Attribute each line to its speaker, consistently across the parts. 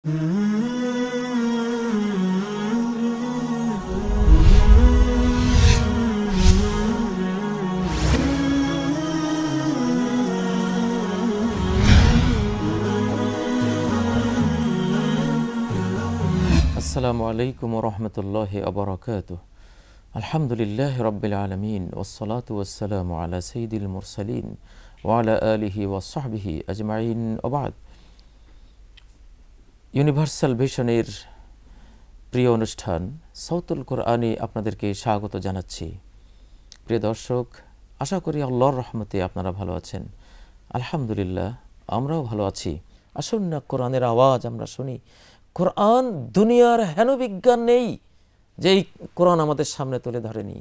Speaker 1: السلام عليكم ورحمة الله وبركاته. الحمد لله رب العالمين والصلاة والسلام على سيد المرسلين وعلى آله وصحبه أجمعين. وبعد universal ভিশনের প্রিয় অনুষ্ঠান সৌতুল কোরআনে আপনাদেরকে স্বাগত জানাচ্ছি। প্রিয় দর্শক, আশা করি আল্লাহর রহমতে আপনারা ভালো আছেন। আলহামদুলিল্লাহ, আমরাও ভালো আছি। আসুন না কোরআনের আওয়াজ আমরা শুনি। কোরআন দুনিয়ার হেন বিজ্ঞান নেই, যেই কোরআন আমাদের সামনে তুলে ধরেনি।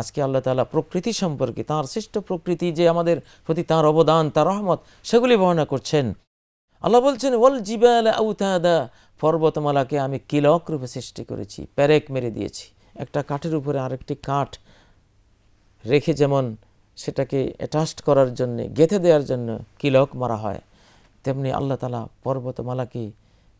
Speaker 1: আজকে আল্লাহ তালা প্রকৃতি সম্পর্কে, তাঁর সৃষ্ট প্রকৃতি যে আমাদের প্রতি তাঁর অবদান, তার রহমত, সেগুলি বর্ণনা করছেন। আল্লাহ বলছেন, ওয়াল জিবাল আউতাদা পর্বতমালাকে আমি কিলক রূপে সৃষ্টি করেছি প্যারেক মেরে দিয়েছি। একটা কাঠের উপরে আরেকটি কাঠ রেখে যেমন সেটাকে অ্যাটাস্ট করার জন্যে, গেঁথে দেওয়ার জন্য কিলক মারা হয়, তেমনি আল্লাহ তালা পর্বতমালাকে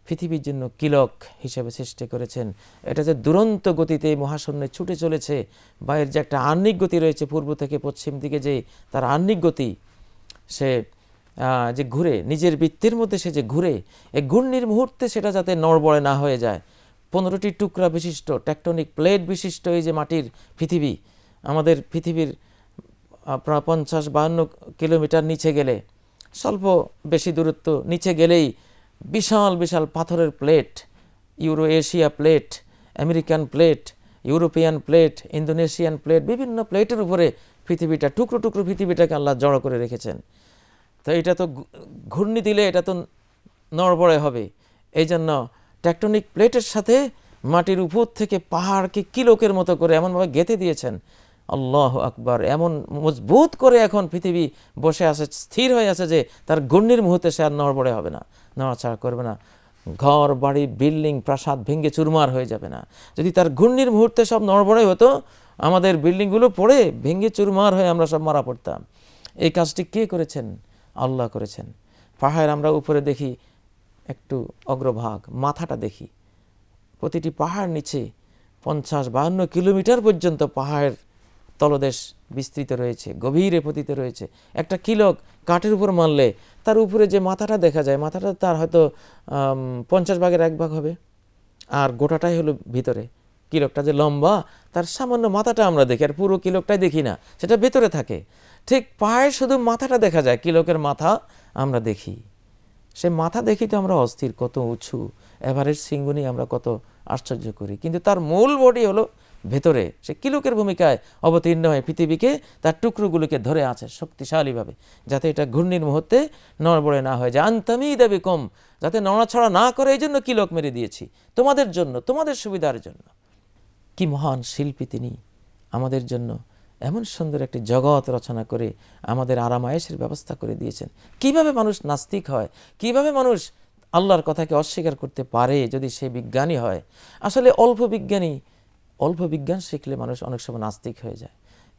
Speaker 1: পৃথিবীর জন্য কিলক হিসেবে সৃষ্টি করেছেন। এটা যে দুরন্ত গতিতে মহাশূন্যে ছুটে চলেছে বাইরের যে একটা আহ্নিক গতি রয়েছে পূর্ব থেকে পশ্চিম দিকে যে তার আহ্নিক গতি, সে যে ঘুরে, নিজের বৃত্তির মধ্যে সে যে ঘুরে এই ঘূর্ণির মুহূর্তে সেটা যাতে নড়বড়ে না হয়ে যায়। পনেরোটি টুকরা বিশিষ্ট টেকটনিক প্লেট বিশিষ্ট এই যে মাটির পৃথিবী, আমাদের পৃথিবীর পঞ্চাশ বাহান্ন কিলোমিটার নিচে গেলে, স্বল্প বেশি দূরত্ব নিচে গেলেই বিশাল বিশাল পাথরের plate Euro Asia plate, American plate, European plate, Indonesian plate, বিভিন্ন প্লেটের উপরে পৃথিবীটা, টুকরো টুকরো পৃথিবীটাকে আল্লাহ জড়ো করে রেখেছেন। তো এটা তো ঘূর্ণি দিলে এটা তো নড়বড়ে হবে। এই জন্য টেকটনিক প্লেটের সাথে মাটির উপর থেকে পাহাড়কে কিলোকের মতো করে এমনভাবে গেঁথে দিয়েছেন। আল্লাহ আকবার, এমন মজবুত করে এখন পৃথিবী বসে আছে, স্থির হয়ে আছে যে তার ঘূর্ণির মুহূর্তে সে আর নড়বড়ে হবে না, নড়াচড়া করবে না। ঘর, বাড়ি, বিল্ডিং, প্রাসাদ ভেঙে চুরমার হয়ে যাবে না। যদি তার ঘূর্ণির মুহূর্তে সব নড়বড়ে হতো, আমাদের বিল্ডিংগুলো পড়ে, ভেঙে চুরমার হয়ে আমরা সব মারা পড়তাম। এই কাজটি কে করেছেন? আল্লাহ করেছেন। পাহাড় আমরা উপরে দেখি, একটু অগ্রভাগ, মাথাটা দেখি। প্রতিটি পাহাড় নিচে পঞ্চাশ বাহান্ন কিলোমিটার পর্যন্ত পাহাড়ের তলদেশ বিস্তৃত রয়েছে, গভীরে পতিত রয়েছে। একটা কিলক কাঠের উপর মারলে তার উপরে যে মাথাটা দেখা যায়, মাথাটা তার হয়তো পঞ্চাশ ভাগের এক ভাগ হবে। আর গোটাটাই হলো ভিতরে। কিলকটা যে লম্বা, তার সামান্য মাথাটা আমরা দেখি, আর পুরো কিলকটাই দেখি না, সেটা ভেতরে থাকে। ঠিক পায়ে শুধু মাথাটা দেখা যায় কিলকের মাথা? আমরা দেখি। সে মাথা দেখি তো আমরা অস্থির, কত উঁচু। এভারেজ সিঙ্গুনি আমরা কত আশ্চর্য করি। কিন্তু তার মূল বডি হলো ভেতরে। সে কিলুকের ভূমিকায় অবতীর্ণ হয়ে পৃথিবীকে, তার টুকরোগুলোকে ধরে আছে শক্তিশালীভাবে, যাতে এটা ঘূর্ণির মুহূর্তে নড়বড়ে না হয়ে যায়। আন্তমি দেবে কম, যাতে নড়াছড়া না করে, এই জন্য কিলক মেরে দিয়েছি? তোমাদের জন্য, তোমাদের সুবিধার জন্য। কি মহান শিল্পী তিনি, আমাদের জন্য। এমন সুন্দর একটি জগৎ রচনা করে আমাদের আরামায়েশের ব্যবস্থা করে দিয়েছেন। কীভাবে মানুষ নাস্তিক হয়? কীভাবে মানুষ আল্লাহর কথাকে অস্বীকার করতে পারে যদি সে বিজ্ঞানী হয়? আসলে অল্প বিজ্ঞানী, অল্প বিজ্ঞান শিখলে মানুষ অনেক সময় নাস্তিক হয়ে যায়।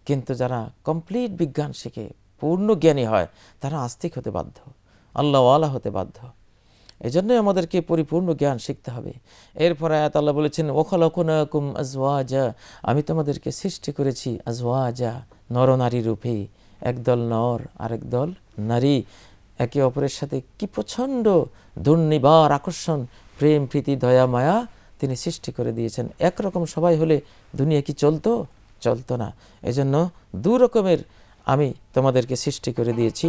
Speaker 1: কিন্তু যারা কমপ্লিট বিজ্ঞান শিখে, পূর্ণ জ্ঞানী হয়, তারা আস্তিক হতে বাধ্য। আল্লাহওয়ালা হতে বাধ্য। এই জন্যই আমাদেরকে পরিপূর্ণ জ্ঞান শিখতে হবে। এরপর আয়াত আল্লাহ বলেছেন ওখলকুম আজওয়াজা আমি তোমাদেরকে সৃষ্টি করেছি আজওয়াজা নরনারী রূপে, একদল নর, আরেক দল নারী। একে অপরের সাথে কি প্রচণ্ড দুর্নিবার আকর্ষণ, প্রেম, প্রীতি, দয়া, মায়া তিনি সৃষ্টি করে দিয়েছেন। একরকম সবাই হলে দুনিয়া কি চলতো? চলতো না। এজন্য দু রকমের আমি তোমাদেরকে সৃষ্টি করে দিয়েছি,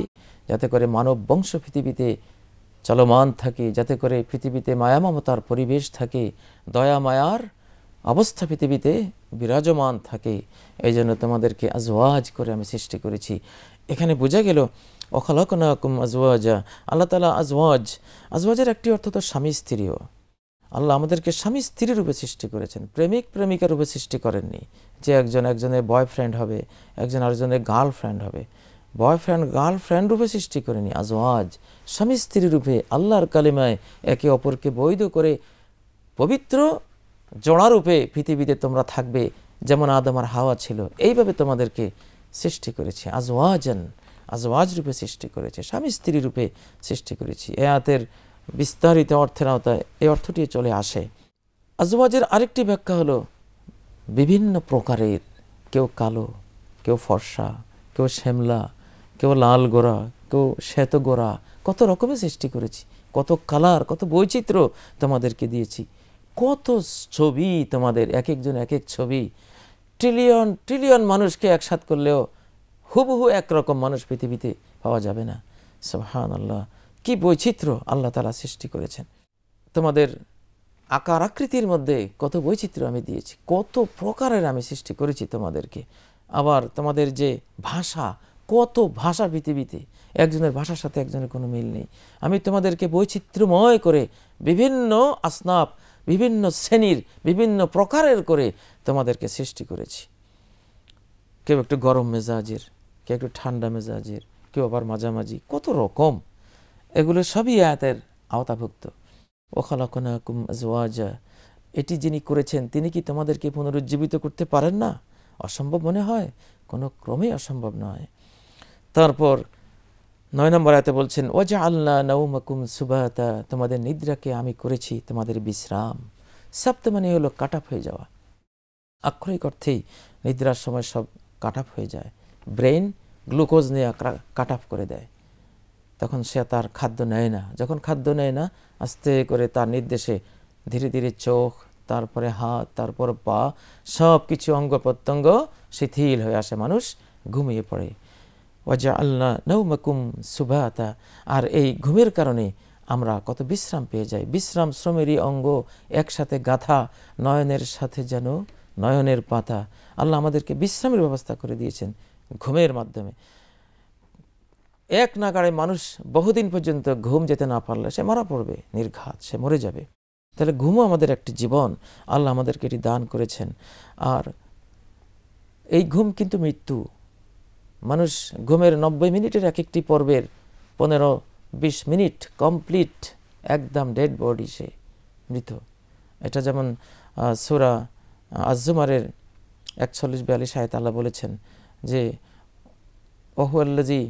Speaker 1: যাতে করে মানব বংশ পৃথিবীতে চলমান থাকে, যাতে করে পৃথিবীতে মায়ামমতার পরিবেশ থাকে দয়া মায়ার অবস্থা পৃথিবীতে বিরাজমান থাকে। এই জন্য তোমাদেরকে আজওয়াজ করে আমি সৃষ্টি করেছি। এখানে বোঝা গেল অখালাকুম আজওয়াজা। আল্লাহ তালা আজওয়াজ, আজওয়াজের একটি অর্থ তো স্বামী স্ত্রীও। আল্লাহ আমাদেরকে স্বামী স্ত্রী রূপে সৃষ্টি করেছেন, প্রেমিক প্রেমিকা রূপে সৃষ্টি করেননি। যে একজন একজনের বয়ফ্রেন্ড হবে, একজন আরেকজনের গার্লফ্রেন্ড হবে। বয়ফ্রেন্ড গার্লফ্রেন্ড রূপে সৃষ্টি করেনি, আজওয়াজ। স্বামী স্ত্রী রূপে আল্লাহর কালিমায় একে অপরকে বৈধ করে পবিত্র জোড়ারূপে পৃথিবীতে তোমরা থাকবে, যেমন আদম আর হাওয়া ছিল। এইভাবে তোমাদেরকে সৃষ্টি করেছে, আজওয়াজান, আজওয়াজ রূপে সৃষ্টি করেছে, স্বামী স্ত্রী রূপে সৃষ্টি করেছি। এ আয়াতের বিস্তারিত অর্থের আওতায় এই অর্থটি চলে আসে। আজওয়াজের আরেকটি ব্যাখ্যা হলো, বিভিন্ন প্রকারের কেউ কালো, কেউ ফর্সা, কেউ শ্যামলা, কেউ লাল গোড়া, কেউ শ্বেত গোড়া কত রকমের সৃষ্টি করেছি, কত কালার, কত বৈচিত্র্য তোমাদেরকে দিয়েছি, কত ছবি তোমাদের এক একজন এক এক ছবি। ট্রিলিয়ন ট্রিলিয়ন মানুষকে একসাথ করলেও হুবহু একরকম মানুষ পৃথিবীতে পাওয়া যাবে না। সুবহান আল্লাহ কি বৈচিত্র্য আল্লাহ তালা সৃষ্টি করেছেন। তোমাদের আকার আকৃতির মধ্যে কত বৈচিত্র্য আমি দিয়েছি, কত প্রকারের আমি সৃষ্টি করেছি তোমাদেরকে। আবার তোমাদের যে ভাষা কত ভাষা পৃথিবীতে? একজনের ভাষার সাথে একজনের কোনো মিল নেই। আমি তোমাদেরকে বৈচিত্র্যময় করে বিভিন্ন আসনাপ, বিভিন্ন শ্রেণির, বিভিন্ন প্রকারের করে তোমাদেরকে সৃষ্টি করেছি। কেউ একটু গরম মেজাজের, কেউ একটু ঠান্ডা মেজাজের, কেউ আবার মাঝামাঝি, কত রকম। এগুলো সবই আয়াতের আওতাভুক্ত। ওখালাকুম আজওয়াজা। এটি যিনি করেছেন, তিনি কি তোমাদেরকে পুনরুজ্জীবিত করতে পারেন না? অসম্ভব মনে হয়। কোনো ক্রমেই অসম্ভব নয়। তারপর নয় নম্বর আয়তে বলছেন ওজা আল্লাহ নৌমকুম সুবাতা তোমাদের নিদ্রাকে আমি করেছি তোমাদের বিশ্রাম। সপ্ত মানে হলো কাট হয়ে যাওয়া। আক্ষরিক অর্থেই নিদ্রার সময় সব কাট হয়ে যায়। ব্রেন গ্লুকোজ নিয়ে কাট করে দেয়। তখন সে তার খাদ্য নেয় না। যখন খাদ্য নেয় না, আস্তে করে তার নির্দেশে ধীরে ধীরে চোখ, তারপরে হাত, তারপর পা সব কিছু অঙ্গ প্রত্যঙ্গ শিথিল হয়ে আসে। মানুষ ঘুমিয়ে পড়ে। ওয়াজা আল্লাহ নৌমকুম সুবাতা। আর এই ঘুমের কারণে আমরা কত বিশ্রাম পেয়ে যাই। বিশ্রাম শ্রমেরই অঙ্গ, একসাথে গাথা, নয়নের সাথে যেন নয়নের পাতা। আল্লাহ আমাদেরকে বিশ্রামের ব্যবস্থা করে দিয়েছেন ঘুমের মাধ্যমে। এক নাগাড়ে মানুষ বহুদিন পর্যন্ত ঘুম যেতে না পারলে সে মারা পড়বে, নির্ঘাত, সে মরে যাবে। তাহলে ঘুমও আমাদের একটি জীবন। আল্লাহ আমাদেরকে এটি দান করেছেন। আর এই ঘুম কিন্তু মৃত্যু। মানুষ ঘুমের নব্বই মিনিটের এক একটি পর্বের পনেরো বিশ মিনিট কমপ্লিট একদম ডেড বডি সে মৃত। এটা যেমন সুরা আজমারের একচল্লিশ বিয়াল্লিশ আয়ত আল্লাহ বলেছেন যে ওহু আল্লাজি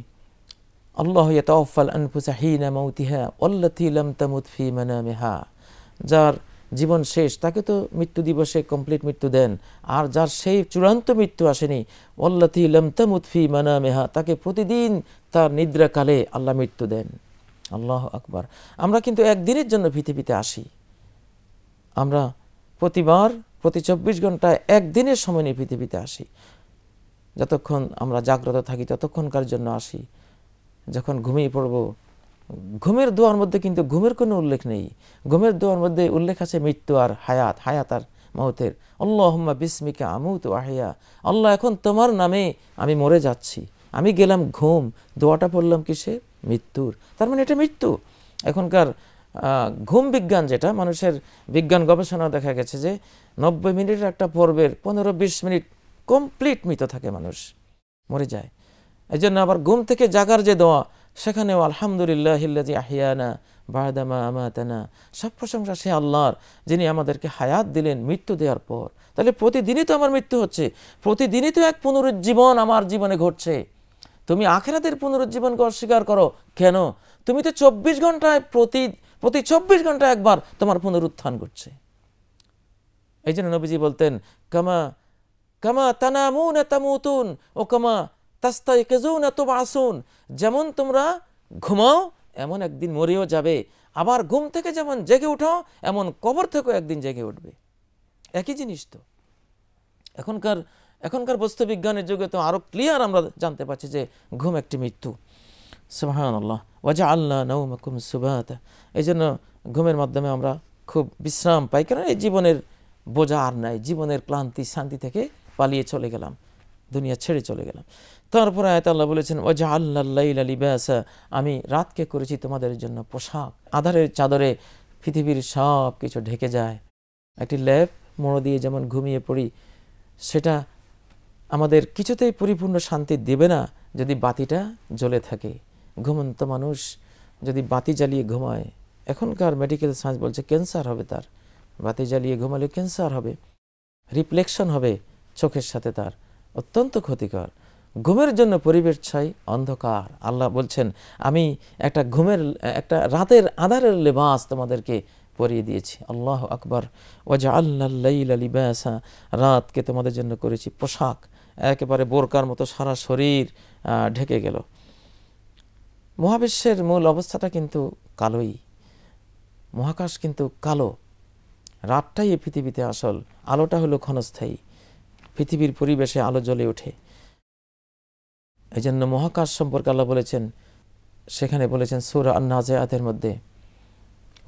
Speaker 1: আল্লাহ ইয়াতাওয়াফাল আনফুসা হিনা মাউতিহা ওয়াল্লাতি লাম তামুত ফি যার জীবন শেষ, তাকে তো মৃত্যু দিবসে কমপ্লিট মৃত্যু দেন। আর যার সেই চূড়ান্ত মৃত্যু আসেনি ওল্লাতি লমতামুৎফি মানামেহা, তাকে প্রতিদিন তার নিদ্রাকালে আল্লাহ মৃত্যু দেন। আল্লাহ আকবার। আমরা কিন্তু একদিনের জন্য পৃথিবীতে আসি। আমরা প্রতিবার, প্রতি চব্বিশ ঘন্টায় একদিনের সময় নিয়ে পৃথিবীতে আসি। যতক্ষণ আমরা জাগ্রত থাকি, ততক্ষণকার জন্য আসি। যখন ঘুমিয়ে পড়ব ঘুমের দোয়ার মধ্যে কিন্তু ঘুমের কোনো উল্লেখ নেই। ঘুমের দোয়ার মধ্যে উল্লেখ আছে মৃত্যু আর হায়াত হায়াত আর মহতের আল্লাহম্মা বিস্মিকা আমুত আহিয়া। আল্লাহ, এখন তোমার নামে আমি মরে যাচ্ছি। আমি গেলাম ঘুম। দোয়াটা পড়লাম কিসে? মৃত্যুর। তার মানে এটা মৃত্যু। এখনকার ঘুম বিজ্ঞান যেটা, মানুষের বিজ্ঞান গবেষণা দেখা গেছে যে নব্বই মিনিটের একটা পর্বের পনেরো বিশ মিনিট কমপ্লিট মৃত থাকে মানুষ। মরে যায়। এই জন্য আবার ঘুম থেকে জাগার যে দোয়া সেখানেও আলহামদুলিল্লাহ আহিয়ানা বায়দামা আমাতানা। সব প্রশংসা সে আল্লাহর, যিনি আমাদেরকে হায়াত দিলেন মৃত্যু দেওয়ার পর। তাহলে প্রতিদিনই তো আমার মৃত্যু হচ্ছে। প্রতিদিনই তো এক পুনরুজ্জীবন আমার জীবনে ঘটছে। তুমি আখেরাতের পুনরুজ্জীবনকে অস্বীকার করো? কেন? তুমি তো চব্বিশ ঘন্টায় প্রতি প্রতি চব্বিশ ঘণ্টা একবার তোমার পুনরুত্থান ঘটছে। এই জন্য নবীজি বলতেন, কামা কামা তানামুন তামুতুন ও কামা তাস্তাই কেজুন এত আসুন যেমন তোমরা ঘুমাও, এমন একদিন মরেও যাবে। আবার ঘুম থেকে যেমন জেগে উঠো, এমন কবর থেকেও একদিন জেগে উঠবে। একই জিনিস তো। এখনকার এখনকার বস্তু বিজ্ঞানের যুগে তো আরও ক্লিয়ার আমরা জানতে পারছি যে ঘুম একটি মৃত্যু। ওয়াজা আল্লাহ নৌমকুম সুবাহত এই জন্য ঘুমের মাধ্যমে আমরা খুব বিশ্রাম পাই। কারণ এই জীবনের বোঝা আর নাই। জীবনের ক্লান্তি, শান্তি থেকে পালিয়ে চলে গেলাম। দুনিয়া ছেড়ে চলে গেলাম। তারপরে আয়ত আল্লাহ বলেছেন ওজা আল্লাহ লিবাসা আমি রাতকে করেছি তোমাদের জন্য পোশাক। আধারের চাদরে পৃথিবীর সব কিছু ঢেকে যায়। একটি ল্যাপ মোড়ো দিয়ে যেমন ঘুমিয়ে পড়ি, সেটা আমাদের কিছুতেই পরিপূর্ণ শান্তি দেবে না যদি বাতিটা জ্বলে থাকে। ঘুমন্ত মানুষ যদি বাতি জ্বালিয়ে ঘুমায়, এখনকার মেডিকেল সায়েন্স বলছে ক্যান্সার হবে তার। বাতি জ্বালিয়ে ঘুমালে ক্যান্সার হবে। রিফ্লেকশন হবে চোখের সাথে তার। অত্যন্ত ক্ষতিকর। ঘুমের জন্য পরিবেশ চাই, অন্ধকার। আল্লাহ বলছেন, আমি একটা ঘুমের, একটা রাতের আধারের লেবাস তোমাদেরকে পরিয়ে দিয়েছি। আল্লাহ আকবর। ওয়াজা আল্লাহ লিবাসা। রাতকে তোমাদের জন্য করেছি পোশাক। একেবারে বোরকার মতো সারা শরীর ঢেকে গেল। মহাবিশ্বের মূল অবস্থাটা কিন্তু কালোই। মহাকাশ কিন্তু কালো। রাতটাই এই পৃথিবীতে আসল। আলোটা হলো ক্ষণস্থায়ী। পৃথিবীর পরিবেশে আলো জ্বলে ওঠে। এই জন্য মহাকাশ সম্পর্কে আল্লাহ বলেছেন, সেখানে বলেছেন সুরা আন্নাজায়াতের মধ্যে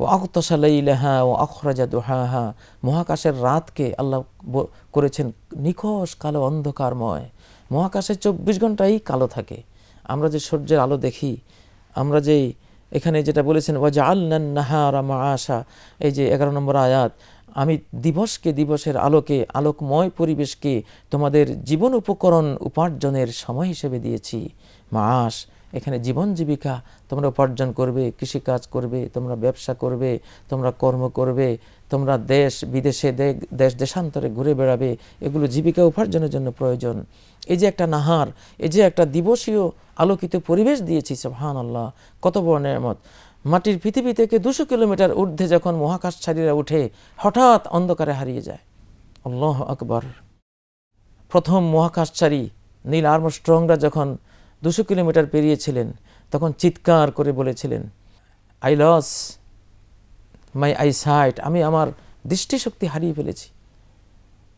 Speaker 1: ও আখতসালাইলাহা ও আখরাজা দোহাহা। মহাকাশের রাতকে আল্লাহ করেছেন নিখোশ কালো অন্ধকারময়। মহাকাশে চব্বিশ ঘন্টাই কালো থাকে। আমরা যে সূর্যের আলো দেখি, আমরা যে এখানে যেটা বলেছেন ওয়াজা আল্লাহ নাহারা মা আশা এই যে এগারো নম্বর আয়াত আমি দিবসকে দিবসের আলোকে, আলোকময় পরিবেশকে তোমাদের জীবন উপকরণ উপার্জনের সময় হিসেবে দিয়েছি। মাস এখানে জীবন জীবিকা তোমরা উপার্জন করবে, কৃষিকাজ করবে, তোমরা ব্যবসা করবে, তোমরা কর্ম করবে, তোমরা দেশ, বিদেশে দেশ দেশান্তরে ঘুরে বেড়াবে, এগুলো জীবিকা উপার্জনের জন্য প্রয়োজন। এই যে একটা নাহার, এই যে একটা দিবসীয় আলোকিত পরিবেশ দিয়েছি সুবহান আল্লাহ কত বড় নেয়ামত। মাটির পৃথিবী থেকে দুশো কিলোমিটার ঊর্ধ্বে যখন মহাকাশচারীরা উঠে, হঠাৎ অন্ধকারে হারিয়ে যায়। আল্লাহ আকবর। প্রথম মহাকাশচারী নীল আর্মস্ট্রংরা যখন দুশো কিলোমিটার পেরিয়েছিলেন, তখন চিৎকার করে বলেছিলেন, I loss my eyesight আমি আমার দৃষ্টিশক্তি হারিয়ে ফেলেছি।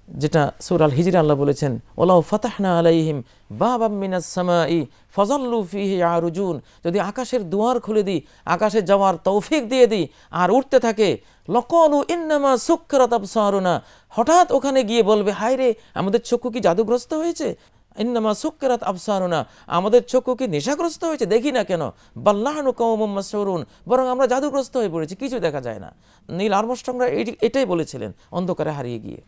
Speaker 1: যেটা সুর আল হিজর আল্লাহ বলেছেন ওলাউ ফাতাহনা আলাইহিম বাবা মিনাস সামাই ফজল্লু ফিহি আরুজুন। যদি আকাশের দুয়ার খুলে দিই, আকাশে যাওয়ার তৌফিক দিয়ে দিই আর উঠতে থাকে, লকলু ইন্নামা সুক্ষরাত আবসারুনা। হঠাৎ ওখানে গিয়ে বলবে, হায় রে, আমাদের চক্ষু কি জাদুগ্রস্ত হয়েছে? ইন্নামা সুক্ষরাত আবসারুনা। আমাদের চক্ষু কি নেশাগ্রস্ত হয়েছে? দেখি না কেন। বাল্লাহনু কৌমম মাসরুন বরং আমরা জাদুগ্রস্ত হয়ে পড়েছি, কিছু দেখা যায় না। নীল আর্মস্ট্রংরা এটি- এটাই বলেছিলেন, অন্ধকারে হারিয়ে গিয়ে।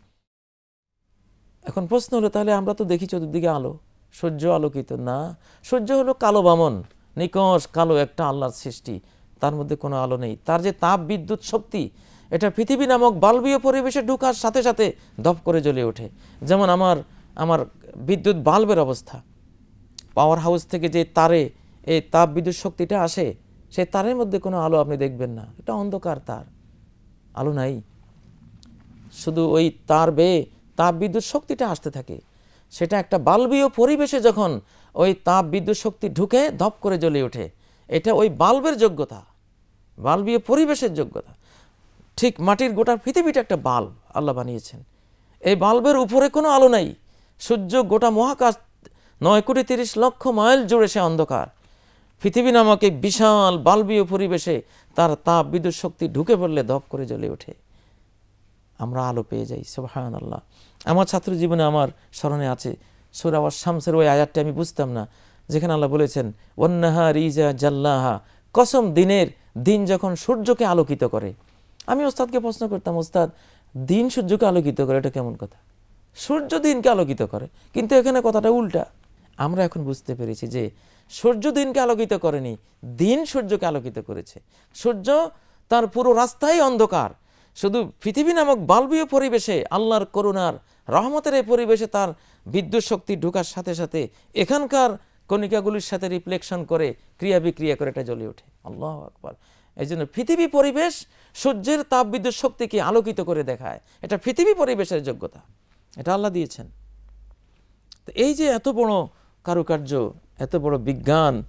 Speaker 1: এখন প্রশ্ন হলো, তাহলে আমরা তো দেখি চতুর্দিকে আলো। সূর্য আলোকিত, না। সূর্য হলো কালো বামন নিকশ কালো একটা আল্লাহর সৃষ্টি। তার মধ্যে কোনো আলো নেই। তার যে তাপ বিদ্যুৎ শক্তি, এটা পৃথিবী নামক বাল্বীয় পরিবেশে ঢোকার সাথে সাথে দপ করে জ্বলে ওঠে। যেমন আমার আমার বিদ্যুৎ বাল্বের অবস্থা। পাওয়ার হাউস থেকে যে তারে, এই তাপ বিদ্যুৎ শক্তিটা আসে, সেই তারের মধ্যে কোনো আলো আপনি দেখবেন না। এটা অন্ধকার তার। আলো নাই। শুধু ওই তার বেয়ে তাপ বিদ্যুৎ শক্তিটা আসতে থাকে। সেটা একটা বাল্বীয় পরিবেশে যখন ওই তাপ বিদ্যুৎ শক্তি ঢুকে, ধপ করে জ্বলে ওঠে, এটা ওই বাল্বের যোগ্যতা, বাল্বীয় পরিবেশের যোগ্যতা। ঠিক মাটির গোটা পৃথিবীটা একটা বাল্ব আল্লাহ বানিয়েছেন। এই বাল্বের উপরে কোনো আলো নাই। সূর্য গোটা মহাকাশ নয় কোটি তিরিশ লক্ষ মাইল জুড়ে সে অন্ধকার। পৃথিবী নামক এই বিশাল বাল্বীয় পরিবেশে তার তাপ বিদ্যুৎ শক্তি ঢুকে পড়লে ধপ করে জ্বলে ওঠে। আমরা আলো পেয়ে যাই সুবহান আল্লাহ আমার ছাত্র জীবনে আমার স্মরণে আছে। সুরাওয়ার শামসের ওই আয়াতটা আমি বুঝতাম না। যেখানে আল্লাহ বলেছেন ওন্নাহা রিজা জাল্লাহা। কসম দিনের দিন যখন সূর্যকে আলোকিত করে। আমি ওস্তাদকে প্রশ্ন করতাম, ওস্তাদ, দিন সূর্যকে আলোকিত করে, এটা কেমন কথা? সূর্য দিনকে আলোকিত করে, কিন্তু এখানে কথাটা উল্টা। আমরা এখন বুঝতে পেরেছি যে সূর্য দিনকে আলোকিত করেনি, দিন সূর্যকে আলোকিত করেছে। সূর্য তার পুরো রাস্তাই অন্ধকার। শুধু পৃথিবী নামক বাল্বীয় পরিবেশে আল্লাহর করুণার, রহমতের এই পরিবেশে তার বিদ্যুৎ শক্তি ঢোকার সাথে সাথে এখানকার কণিকাগুলির সাথে রিফ্লেকশন করে ক্রিয়া বিক্রিয়া করে এটা জ্বলে ওঠে। আল্লাহ আকবার। এই জন্য পৃথিবী পরিবেশ সূর্যের তাপ বিদ্যুৎ শক্তিকে আলোকিত করে দেখায়। এটা পৃথিবী পরিবেশের যোগ্যতা। এটা আল্লাহ দিয়েছেন। তো এই যে এত বড় কারুকার্য, এত বড় বিজ্ঞান,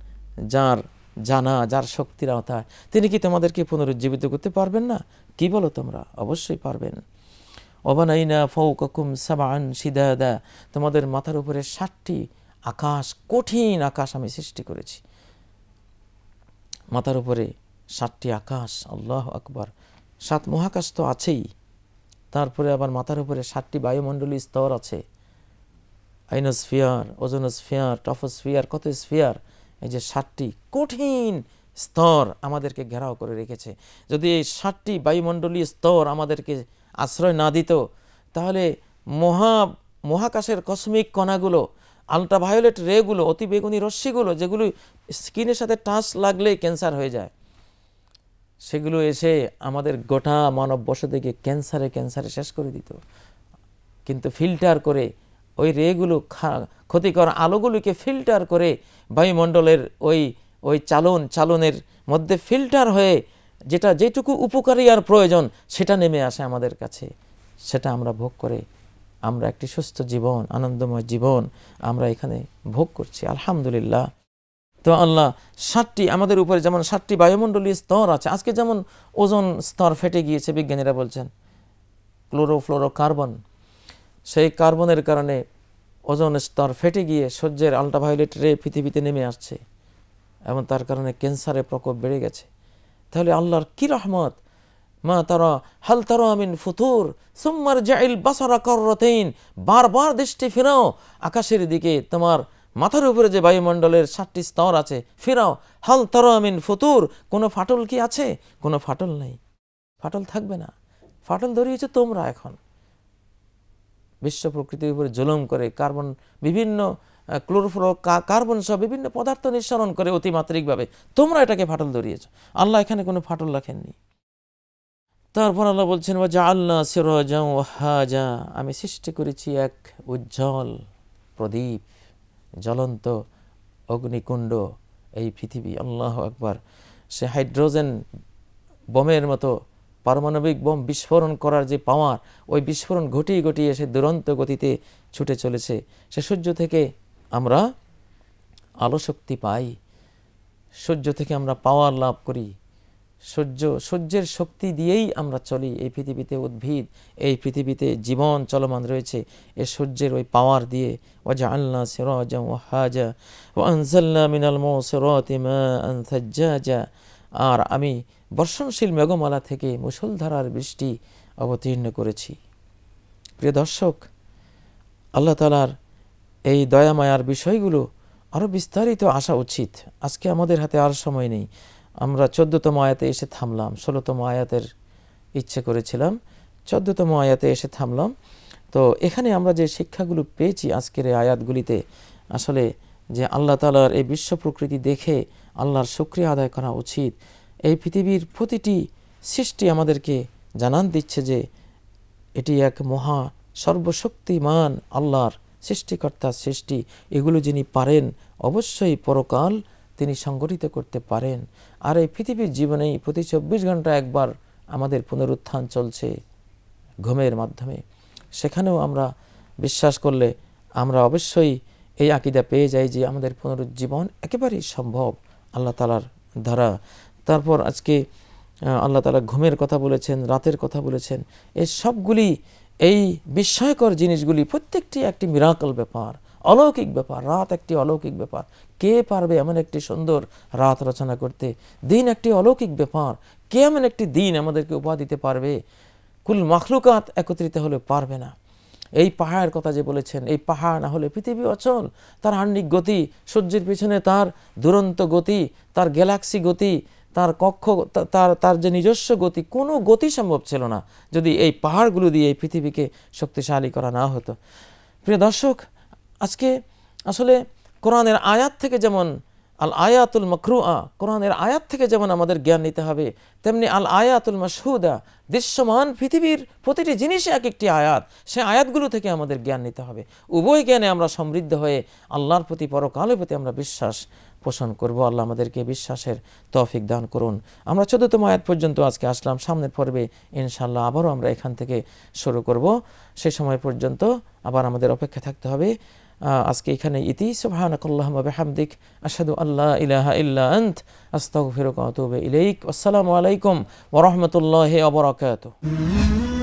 Speaker 1: যার জানা, যার শক্তির আওতায়। তিনি কি তোমাদেরকে পুনরুজ্জীবিত করতে পারবেন না? কি বলো তোমরা? অবশ্যই পারবেন। অবানাইনা ফৌকুম সাবান সিদাদা তোমাদের মাথার উপরে ষাটটি আকাশ, কঠিন আকাশ আমি সৃষ্টি করেছি। মাথার উপরে সাতটি আকাশ, আল্লাহ আকবার। সাত মহাকাশ তো আছেই। তারপরে আবার মাথার উপরে সাতটি বায়ুমণ্ডলী স্তর আছে। আইনোস্ফিয়ার, ওজোনোস্ফিয়ার টফোস্ফিয়ার কত স্ফিয়ার এই যে সাতটি কঠিন স্তর আমাদেরকে ঘেরাও করে রেখেছে। যদি এই সাতটি বায়ুমণ্ডলীয় স্তর আমাদেরকে আশ্রয় না দিত, তাহলে মহা, মহাকাশের কসমিক কণাগুলো, আলট্রাভায়োলেট রেগুলো, অতি বেগুনি রশ্মিগুলো, যেগুলো স্কিনের সাথে টাচ লাগলেই ক্যান্সার হয়ে যায়, সেগুলো এসে আমাদের গোটা মানব বসতিকে ক্যান্সারে ক্যান্সারে শেষ করে দিত। কিন্তু ফিল্টার করে ওই রেগুলো ক্ষতিকর আলোগুলোকে ফিল্টার করে বায়ুমণ্ডলের ওই ওই চালন, চালনের মধ্যে ফিল্টার হয়ে যেটা, যেটুকু উপকারী আর প্রয়োজন সেটা নেমে আসে আমাদের কাছে। সেটা আমরা ভোগ করে আমরা একটি সুস্থ জীবন, আনন্দময় জীবন আমরা এখানে ভোগ করছি। আলহামদুলিল্লাহ। তো আল্লাহ ষাটটি আমাদের উপরে যেমন ষাটটি বায়ুমণ্ডলীয় স্তর আছে, আজকে যেমন ওজন স্তর ফেটে গিয়েছে, বিজ্ঞানীরা বলছেন ক্লোরোফ্লোরো কার্বন সেই কার্বনের কারণে ওজন স্তর ফেটে গিয়ে সূর্যের আল্ট্রাভায়োলেট রে পৃথিবীতে নেমে আসছে এবং তার কারণে ক্যান্সারের প্রকোপ বেড়ে গেছে। তাহলে আল্লাহর কি রহমত? মা তারা, হাল তারা আমিন ফুতুর, সুম্মার জাইল বাসারা কররতেইন, বারবার দৃষ্টি ফেরাও, আকাশের দিকে তোমার মাথার উপরে যে বায়ুমণ্ডলের সাতটি স্তর আছে, ফেরাও। হাল তারা আমিন ফুতুর, কোনো ফাটল কি আছে? কোনো ফাটল নেই। ফাটল থাকবে না। ফাটল ধরিয়েছে তোমরা এখন। বিশ্ব প্রকৃতির উপরে জুলুম করে, কার্বন, বিভিন্ন ক্লোরোফ্লো কার্বন সহ বিভিন্ন পদার্থ নিঃসরণ করে অতিমাত্রিকভাবে। তোমরা এটাকে ফাটল ধরিয়েছ। আল্লাহ এখানে কোনো ফাটল রাখেননি। তারপর আল্লাহ বলছেন ওয়া আল্লাহ সিরাজা ওয়াহাজা। আমি সৃষ্টি করেছি এক উজ্জ্বল প্রদীপ, জ্বলন্ত অগ্নিকুণ্ড এই পৃথিবী। আল্লাহ একবার সে হাইড্রোজেন বোমের মতো পারমাণবিক বোম বিস্ফোরণ করার যে পাওয়ার, ওই বিস্ফোরণ ঘটিয়ে ঘটিয়ে সে দুরন্ত গতিতে ছুটে চলেছে। সে সূর্য থেকে আমরা আলো শক্তি পাই। সূর্য থেকে আমরা পাওয়ার লাভ করি। সূর্য, সূর্যের শক্তি দিয়েই আমরা চলি। এই পৃথিবীতে উদ্ভিদ, এই পৃথিবীতে জীবন চলমান রয়েছে। এ সূর্যের ওই পাওয়ার দিয়ে ওয়াজা আল্লাহ সিরাজা ওয়াহাজা ওয়ানজাল্লা মিনাল মৌসিরাতি মাআন সাজ্জাজা। আর আমি বর্ষণশীল মেঘমালা থেকে মুসলধারার বৃষ্টি অবতীর্ণ করেছি। প্রিয় দর্শক, আল্লাহ তালার এই দয়ামায়ার বিষয়গুলো আরও বিস্তারিত আসা উচিত। আজকে আমাদের হাতে আর সময় নেই। আমরা চোদ্দতম আয়াতে এসে থামলাম, ষোলোতম আয়াতের ইচ্ছে করেছিলাম, চোদ্দতম আয়াতে এসে থামলাম। তো এখানে আমরা যে শিক্ষাগুলো পেয়েছি আজকের এই আয়াতগুলিতে, আসলে যে আল্লাহ তালার এই বিশ্ব প্রকৃতি দেখে আল্লাহর শুক্রিয়া আদায় করা উচিত। এই পৃথিবীর প্রতিটি সৃষ্টি আমাদেরকে জানান দিচ্ছে যে এটি এক মহা সর্বশক্তিমান আল্লাহর সৃষ্টিকর্তার সৃষ্টি। এগুলো যিনি পারেন, অবশ্যই পরকাল তিনি সংগঠিত করতে পারেন। আর এই পৃথিবীর জীবনেই প্রতি চব্বিশ ঘণ্টা একবার আমাদের পুনরুত্থান চলছে ঘুমের মাধ্যমে। সেখানেও আমরা বিশ্বাস করলে আমরা অবশ্যই এই আকিদা পেয়ে যাই যে আমাদের পুনরুজ্জীবন একেবারেই সম্ভব আল্লাহ তালার দ্বারা। তারপর আজকে আল্লাহ তালা ঘুমের কথা বলেছেন, রাতের কথা বলেছেন। এই সবগুলি, এই বিস্ময়কর জিনিসগুলি প্রত্যেকটি একটি মিরাকল ব্যাপার, অলৌকিক ব্যাপার, রাত একটি অলৌকিক ব্যাপার। কে পারবে এমন একটি সুন্দর রাত রচনা করতে? দিন একটি অলৌকিক ব্যাপার, কে এমন একটি দিন আমাদেরকে উপহার দিতে পারবে? কুল মাখলুকাত একত্রিত হলে পারবে না। এই পাহাড়ের কথা যে বলেছেন, এই পাহাড় না হলে পৃথিবী অচল। তার আহ্নিক গতি, সূর্যের পিছনে তার দুরন্ত গতি, তার গ্যালাক্সি গতি, তার কক্ষ তার তার যে নিজস্ব গতি, কোনো গতি সম্ভব ছিল না যদি এই পাহাড়গুলো দিয়ে এই পৃথিবীকে শক্তিশালী করা না হতো। প্রিয় দর্শক, আজকে আসলে কোরআনের আয়াত থেকে যেমন আল আয়াতুল মখরুয়া কোরআনের আয়াত থেকে যেমন আমাদের জ্ঞান নিতে হবে, তেমনি আল আয়াতুল মাসহুদা দৃশ্যমান পৃথিবীর প্রতিটি জিনিসে এক একটি আয়াত, সে আয়াতগুলো থেকে আমাদের জ্ঞান নিতে হবে। উভয় জ্ঞানে আমরা সমৃদ্ধ হয়ে আল্লাহর প্রতি, পরকালের প্রতি আমরা বিশ্বাস পোষণ করব। আল্লাহ আমাদেরকে বিশ্বাসের তৌফিক দান করুন। আমরা চোদ্দতম আয়াত পর্যন্ত আজকে আসলাম। সামনের পর্বে ইনশাল্লাহ আবারও আমরা এখান থেকে শুরু করব। সে সময় পর্যন্ত আবার আমাদের অপেক্ষা থাকতে হবে। আজকে এখানে ইতি। সুবহানাকাল্লাহুম্মা বিহামদিক। আশহাদু আল্লা ইলাহা ইল্লা আন্ত। আস্তাগফিরুকা ওয়া আতুবু ইলাইক। আসসালামু আলাইকুম ওয়া রাহমাতুল্লাহি ওয়া বারাকাতুহু।